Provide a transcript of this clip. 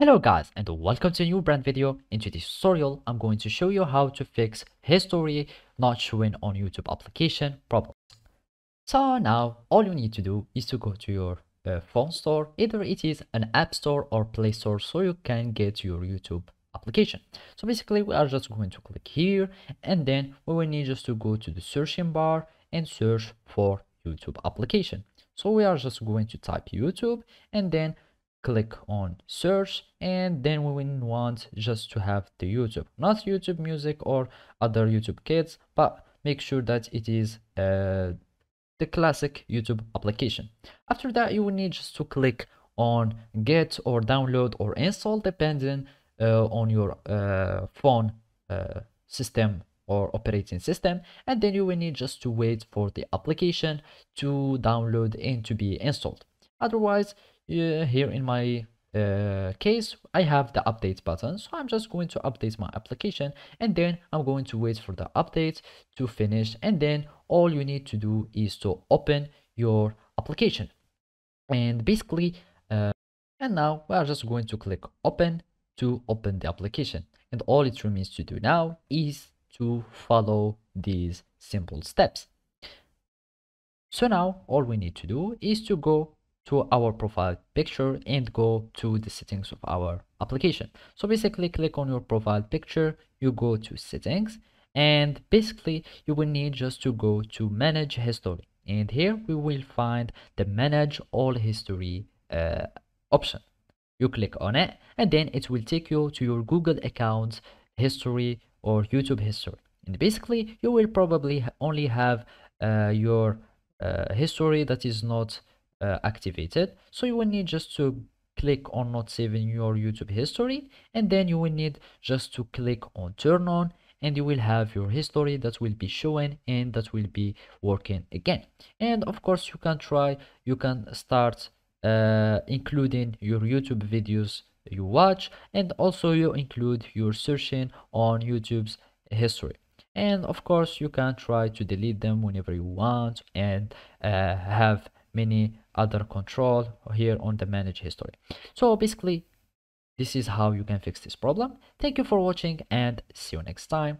Hello guys and welcome to a new brand video. In today's tutorial, I'm going to show you how to fix history not showing on YouTube application problems. So now all you need to do is to go to your uh, phone store, either it is an app store or play store so you can get your YouTube application. So basically we are just going to click here and then we will need just to go to the searching bar and search for YouTube application. So we are just going to type YouTube and then click on search and then we want just to have the youtube. Not youtube music or other youtube kids but make sure that it is uh, the classic youtube application. After that you will need just to click on get or download or install depending uh, on your uh, phone uh, system or operating system. And then you will need just to wait for the application to download and to be installed. Otherwise here in my uh, case I have the update button. So I'm just going to update my application and then I'm going to wait for the update to finish. And then all you need to do is to open your application. And basically uh, and now we are just going to click open to open the application. And all it remains to do now is to follow these simple steps. So now all we need to do is to go to our profile picture and go to the settings of our application. So basically click on your profile picture you go to settings and basically you will need just to go to manage history. And here we will find the manage all history uh, option. You click on it and then it will take you to your google account history or youtube history. And basically you will probably only have uh, your uh, history that is not uh, activated. So you will need just to click on not saving your youtube history and then you will need just to click on turn on and you will have your history that will be showing and that will be working again. And of course you can try you can start uh, including your youtube videos you watch and also you include your searching on youtube's history. And of course you can try to delete them whenever you want and uh, have many other control here on the manage history. So basically this is how you can fix this problem. Thank you for watching and see you next time